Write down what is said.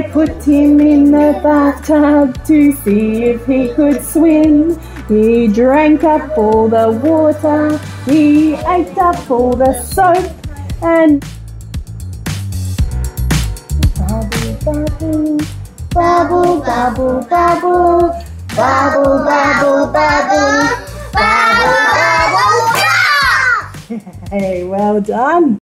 They put him in the bathtub to see if he could swim. He drank up all the water, he ate up all the soap, and bubble, bubble, bubble, bubble, bubble, bubble, bubble, bubble, bubble, bubble, bubble. Hey, well done.